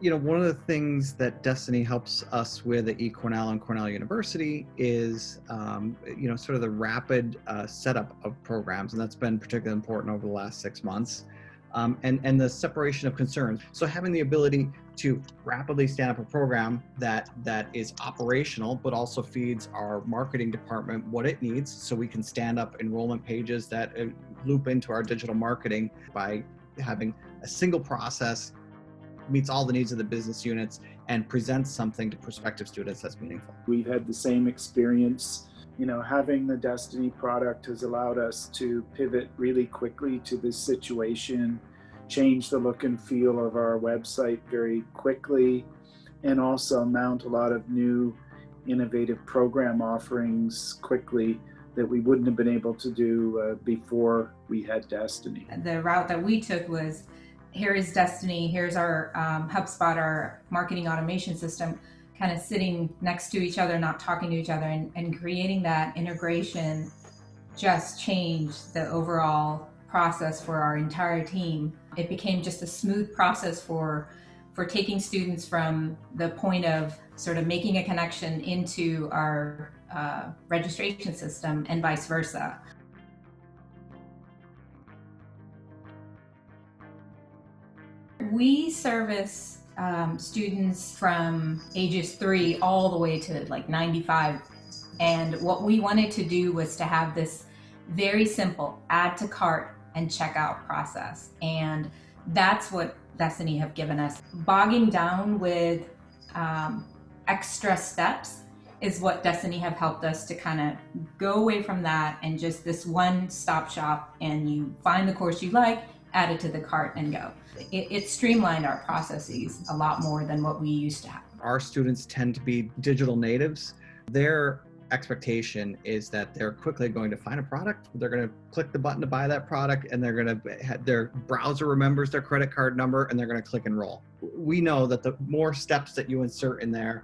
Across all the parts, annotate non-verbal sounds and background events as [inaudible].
You know, one of the things that Destiny helps us with at eCornell and Cornell University is, um, you know, sort of the rapid uh, setup of programs, and that's been particularly important over the last six months. Um, and, and the separation of concerns. So having the ability to rapidly stand up a program that that is operational, but also feeds our marketing department what it needs, so we can stand up enrollment pages that uh, loop into our digital marketing by having a single process meets all the needs of the business units and presents something to prospective students that's meaningful. We've had the same experience. You know, having the Destiny product has allowed us to pivot really quickly to this situation, change the look and feel of our website very quickly, and also mount a lot of new innovative program offerings quickly that we wouldn't have been able to do uh, before we had Destiny. The route that we took was here is Destiny, here's our um, HubSpot, our marketing automation system, kind of sitting next to each other, not talking to each other, and, and creating that integration just changed the overall process for our entire team. It became just a smooth process for for taking students from the point of sort of making a connection into our uh, registration system and vice versa. We service um, students from ages three all the way to like 95. And what we wanted to do was to have this very simple add to cart and checkout process. And that's what Destiny have given us. Bogging down with um, extra steps is what Destiny have helped us to kind of go away from that and just this one stop shop and you find the course you like, add it to the cart and go. It, it streamlined our processes a lot more than what we used to have. Our students tend to be digital natives. Their expectation is that they're quickly going to find a product they're going to click the button to buy that product and they're going to their browser remembers their credit card number and they're going to click enroll we know that the more steps that you insert in there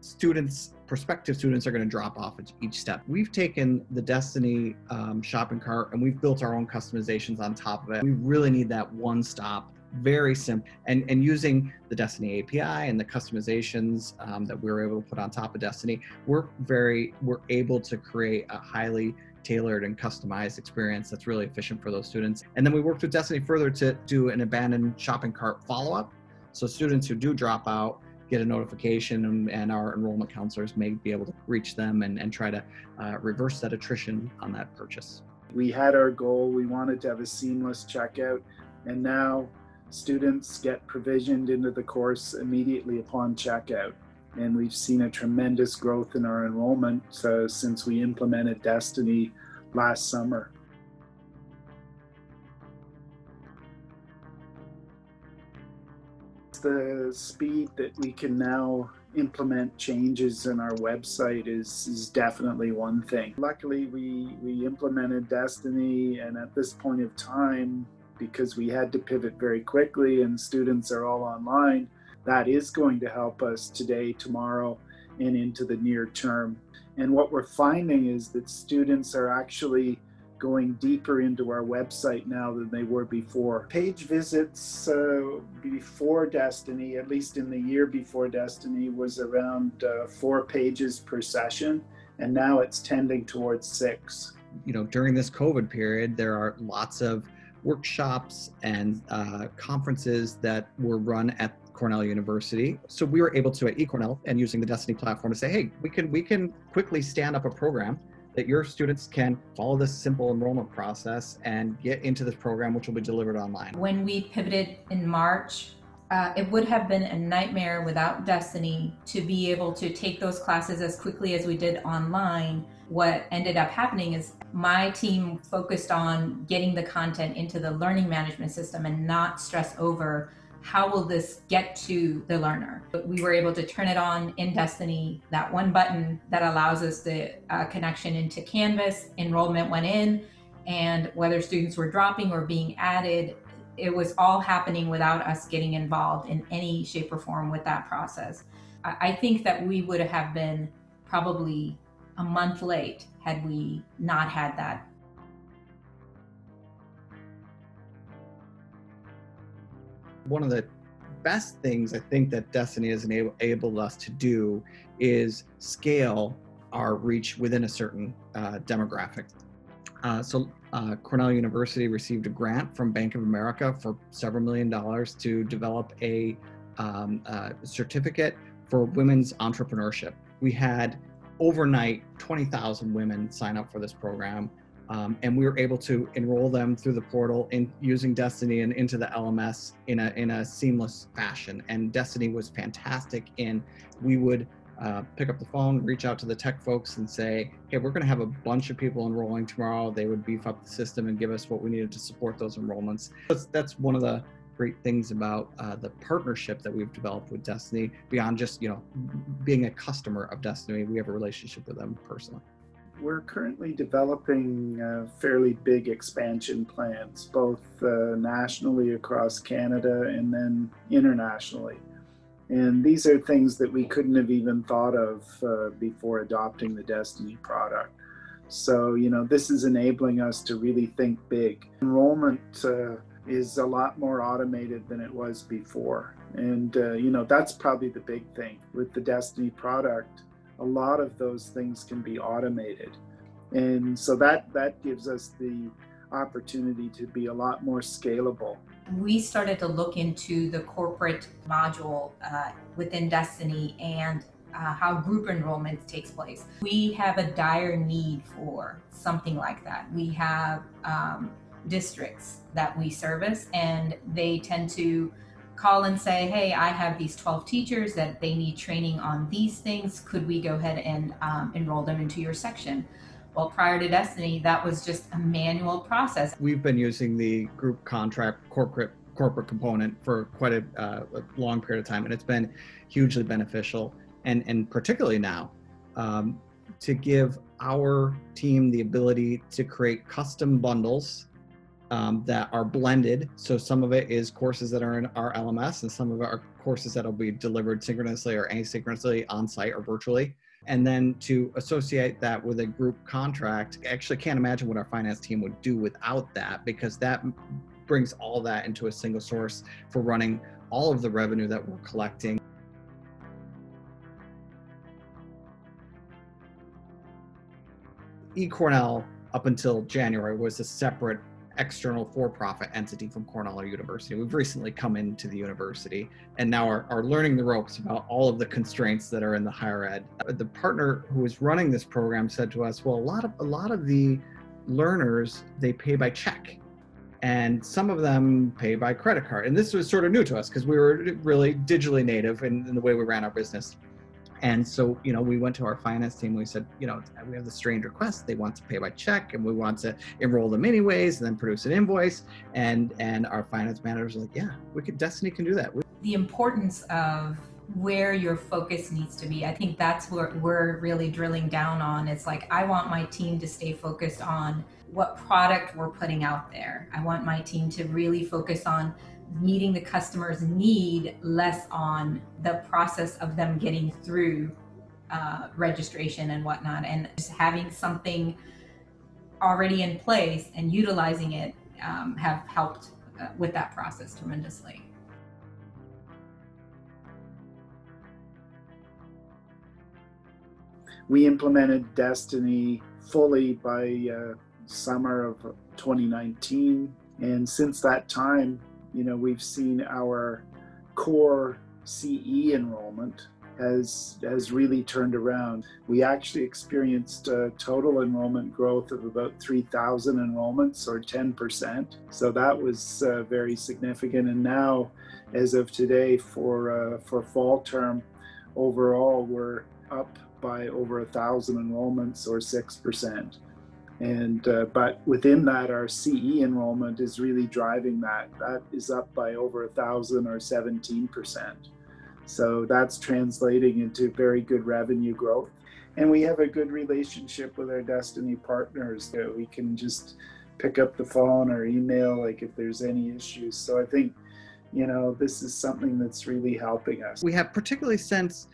students prospective students are going to drop off at each step. We've taken the destiny um, shopping cart and we've built our own customizations on top of it. We really need that one stop very simple and and using the destiny api and the customizations um, that we were able to put on top of destiny we're very we're able to create a highly tailored and customized experience that's really efficient for those students. And then we worked with destiny further to do an abandoned shopping cart follow-up. So students who do drop out get a notification and, and, our enrollment counselors may be able to reach them and, and try to uh, reverse that attrition on that purchase. We had our goal, we wanted to have a seamless checkout, and now students get provisioned into the course immediately upon checkout. And we've seen a tremendous growth in our enrollment uh, since we implemented Destiny last summer. The speed that we can now implement changes in our website is, is definitely one thing. Luckily, we, we implemented Destiny, and at this point of time, because we had to pivot very quickly and students are all online, that is going to help us today, tomorrow, and into the near term. And what we're finding is that students are actually going deeper into our website now than they were before. Page visits uh, before Destiny, at least in the year before Destiny, was around uh, four pages per session, and now it's tending towards six. You know, during this COVID period, there are lots of workshops and uh, conferences that were run at Cornell University. So we were able to at eCornell and using the Destiny platform to say, hey, we can we can quickly stand up a program that your students can follow this simple enrollment process and get into this program, which will be delivered online. When we pivoted in March, uh, it would have been a nightmare without Destiny to be able to take those classes as quickly as we did online. What ended up happening is my team focused on getting the content into the learning management system and not stress over how will this get to the learner? We were able to turn it on in Destiny, that one button that allows us the uh, connection into Canvas, enrollment went in, and whether students were dropping or being added, it was all happening without us getting involved in any shape or form with that process. I think that we would have been probably a month late had we not had that one of the best things I think that Destiny has enabled, us to do is scale our reach within a certain uh, demographic. Uh, so uh, Cornell University received a grant from Bank of America for several million dollars to develop a um, certificate for women's entrepreneurship. We had overnight 20,000 women sign up for this program. Um, and we were able to enroll them through the portal in using Destiny and into the LMS in a in a seamless fashion. And Destiny was fantastic in we would uh, pick up the phone, reach out to the tech folks, and say, "Hey, we're going to have a bunch of people enrolling tomorrow." They would beef up the system and give us what we needed to support those enrollments. That's that's one of the great things about uh, the partnership that we've developed with Destiny. Beyond just you know being a customer of Destiny, we have a relationship with them personally. We're currently developing uh, fairly big expansion plans, both uh, nationally across Canada and then internationally. And these are things that we couldn't have even thought of uh, before adopting the Destiny product. So, you know, this is enabling us to really think big. Enrollment uh, is a lot more automated than it was before. And, uh, you know, that's probably the big thing with the Destiny product. A lot of those things can be automated. And so that, that gives us the opportunity to be a lot more scalable we started to look into the corporate module uh, within Destiny and uh, how group enrollment takes place. We have a dire need for something like that. We have um, districts that we service, and they tend to call and say, Hey, I have these 12 teachers that they need training on these things. Could we go ahead and um, enroll them into your section? Well, prior to Destiny, that was just a manual process. We've been using the group contract corporate corporate component for quite a, uh, a long period of time, and it's been hugely beneficial. And and particularly now, um, to give our team the ability to create custom bundles um, that are blended. So some of it is courses that are in our LMS, and some of it are courses that will be delivered synchronously or asynchronously on site or virtually and then to associate that with a group contract I actually can't imagine what our finance team would do without that because that brings all that into a single source for running all of the revenue that we're collecting eCornell up until January was a separate external for-profit entity from Cornell University. We've recently come into the university and now are, are learning the ropes about all of the constraints that are in the higher ed. The partner who is running this program said to us, well, a lot of a lot of the learners they pay by check and some of them pay by credit card. And this was sort of new to us because we were really digitally native in, in the way we ran our business. And so, you know, we went to our finance team. We said, you know, we have the strange request. They want to pay by check, and we want to enroll them anyways, and then produce an invoice. And and our finance managers were like, yeah, we could. Destiny can do that. The importance of where your focus needs to be. I think that's what we're really drilling down on. It's like I want my team to stay focused on what product we're putting out there. I want my team to really focus on meeting the customer's need less on the process of them getting through uh, registration and whatnot. And just having something already in place and utilizing it um, have helped uh, with that process tremendously. We implemented destiny fully by uh, summer of 2019 and since that time you know, we've seen our core CE enrollment has has really turned around. We actually experienced a total enrollment growth of about 3,000 enrollments or 10%. So that was uh, very significant. And now, as of today, for uh, for fall term, overall we're up by over a thousand enrollments or six percent and uh, but within that our ce enrollment is really driving that. That is up by over a thousand or 17 percent. So that's translating into very good revenue growth. And we have a good relationship with our destiny partners that we can just pick up the phone or email like if there's any issues. So i think you know this is something that's really helping us. We have particularly since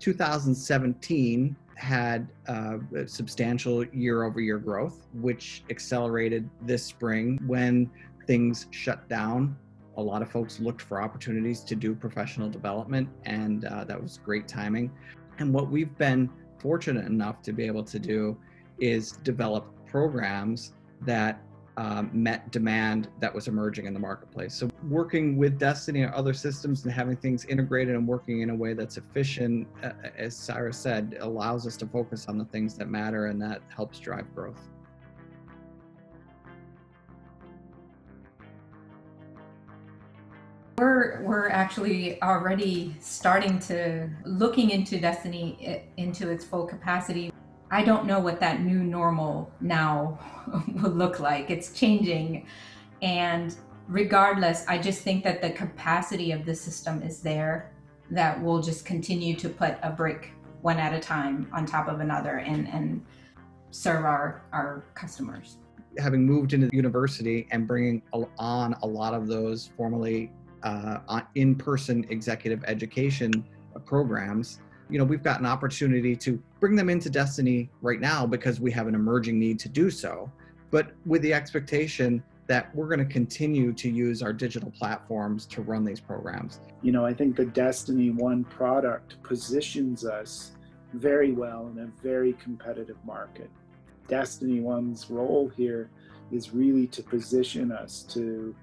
2017 had uh, substantial year over year growth, which accelerated this spring when things shut down a lot of folks looked for opportunities to do professional development, and uh, that was great timing. And what we've been fortunate enough to be able to do is develop programs that um, met demand that was emerging in the marketplace. So, working with Destiny and other systems and having things integrated and working in a way that's efficient, uh, as Cyrus said, allows us to focus on the things that matter and that helps drive growth. We're, we're actually already starting to looking into Destiny into its full capacity. I don't know what that new normal now [laughs] will look like. It's changing. And regardless, I just think that the capacity of the system is there that we'll just continue to put a brick one at a time on top of another and, and serve our, our customers. Having moved into the university and bringing on a lot of those formerly uh, in-person executive education programs you know we've got an opportunity to bring them into destiny right now because we have an emerging need to do so. But with the expectation that we're going to continue to use our digital platforms to run these programs. You know i think the destiny one product positions us very well in a very competitive market. Destiny one's role here is really to position us to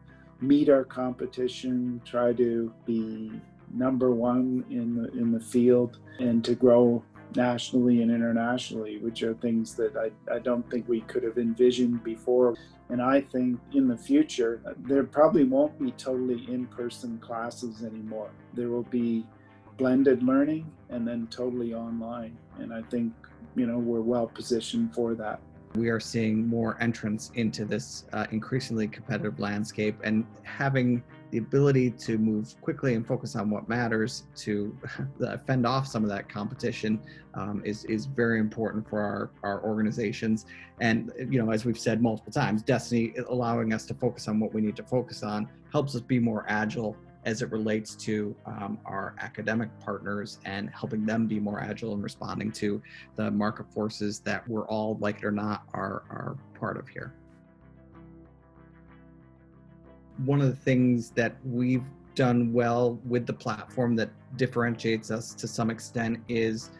meet our competition, try to be number one in the in the field, and to grow nationally and internationally, which are things that I, I don't think we could have envisioned before. And I think in the future, there probably won't be totally in person classes anymore. There will be blended learning and then totally online. And I think, you know, we're well positioned for that we are seeing more entrance into this uh, increasingly competitive landscape and having the ability to move quickly and focus on what matters to [laughs] fend off some of that competition um, is is very important for our, our organizations and you know as we've said multiple times destiny allowing us to focus on what we need to focus on helps us be more agile as it relates to um, our academic partners and helping them be more agile in responding to the market forces that we're all, like it or not, are, are part of here. One of the things that we've done well with the platform that differentiates us to some extent is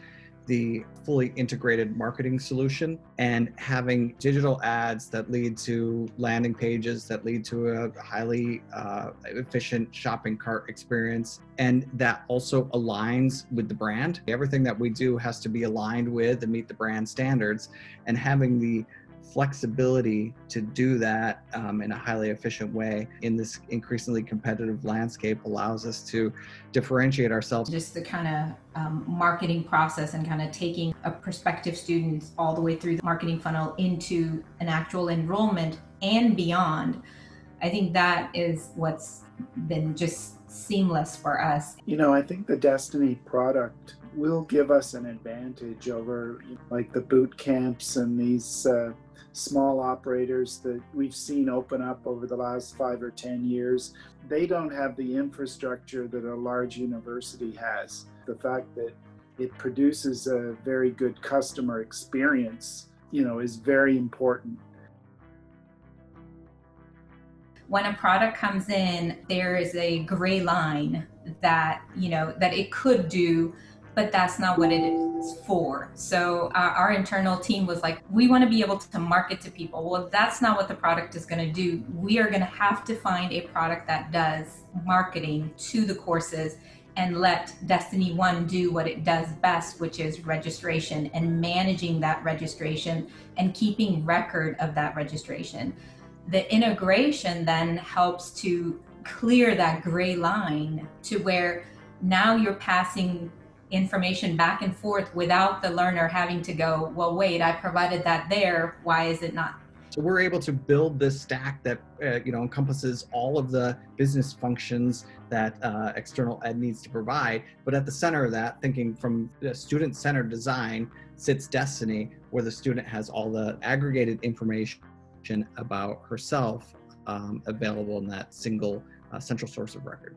the fully integrated marketing solution and having digital ads that lead to landing pages that lead to a highly uh, efficient shopping cart experience. And that also aligns with the brand. Everything that we do has to be aligned with and meet the brand standards. And having the flexibility to do that um, in a highly efficient way in this increasingly competitive landscape allows us to differentiate ourselves. Just the kind of um, marketing process and kind of taking a prospective student all the way through the marketing funnel into an actual enrollment and beyond. I think that is what's been just seamless for us. You know, I think the Destiny product will give us an advantage over like the boot camps and these uh, small operators that we've seen open up over the last five or 10 years. They don't have the infrastructure that a large university has. The fact that it produces a very good customer experience, you know, is very important. When a product comes in, there is a gray line that, you know, that it could do but that's not what it is for. So our, our internal team was like, we want to be able to market to people. Well, that's not what the product is going to do. We are going to have to find a product that does marketing to the courses and let Destiny One do what it does best, which is registration and managing that registration and keeping record of that registration. The integration then helps to clear that gray line to where now you're passing information back and forth without the learner having to go, well, wait, I provided that there. Why is it not? So we're able to build this stack that uh, you know encompasses all of the business functions that uh, external ed needs to provide. But at the center of that, thinking from the student-centered design, sits Destiny, where the student has all the aggregated information about herself um, available in that single uh, central source of record.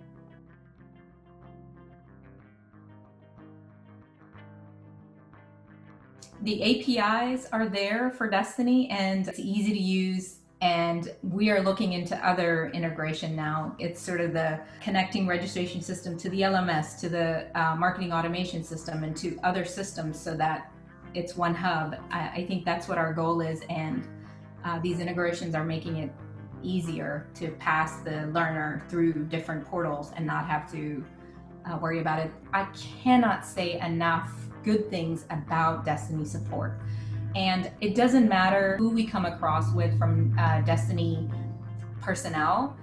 The APIs are there for Destiny and it's easy to use And we are looking into other integration now. It's sort of the connecting registration system to the LMS, to the uh, marketing automation system, and to other systems so that it's one hub. I, I think that's what our goal is. And uh, these integrations are making it easier to pass the learner through different portals and not have to uh, worry about it. I cannot say enough good things about Destiny support. And it doesn't matter who we come across with from uh, Destiny personnel,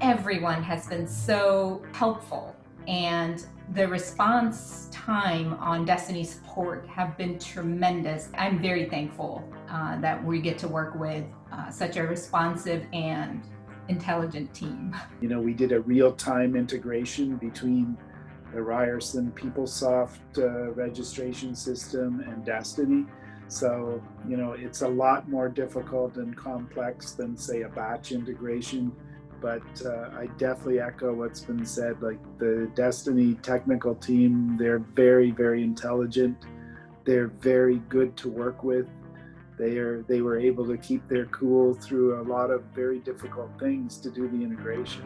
everyone has been so helpful. And the response time on Destiny support have been tremendous. I'm very thankful uh, that we get to work with uh, such a responsive and intelligent team. You know, we did a real time integration between the Ryerson PeopleSoft uh, registration system and Destiny. So, you know, it's a lot more difficult and complex than, say, a batch integration. But uh, I definitely echo what's been said. Like the Destiny technical team, they're very, very intelligent. They're very good to work with. They are they were able to keep their cool through a lot of very difficult things to do the integration.